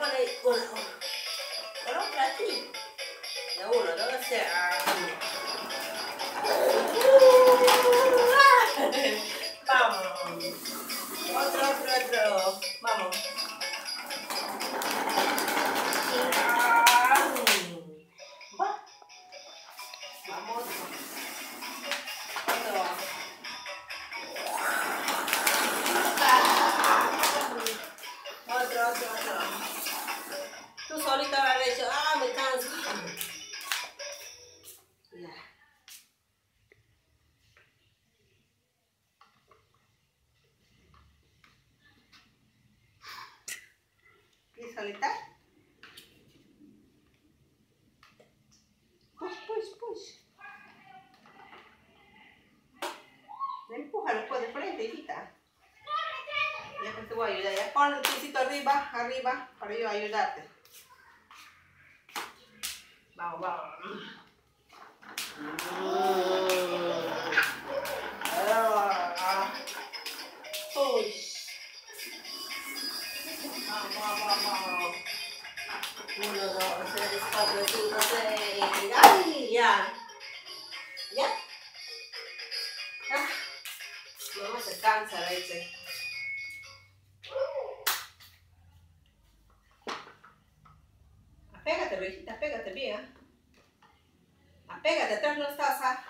pon ahí. Una, una. Con otra aquí. De uno, dos, tres. Vamos. Otro, otro, otro. Vamos. Va. Vamos. ¿Y solita? Push, push, push. Empújalo pues de frente, hijita. Ya pues te voy a ayudar. Ya pon el piecito arriba, arriba, para yo ayudarte. Vamos, vamos. Uno, dos, tres, cuatro, cinco, seis. Ya. ¿Ya? Ah. Mamá se cansa, leche. Apégate, Luisita, apégate bien. Apégate, atrás no estás. ah.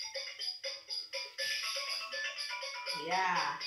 Ya.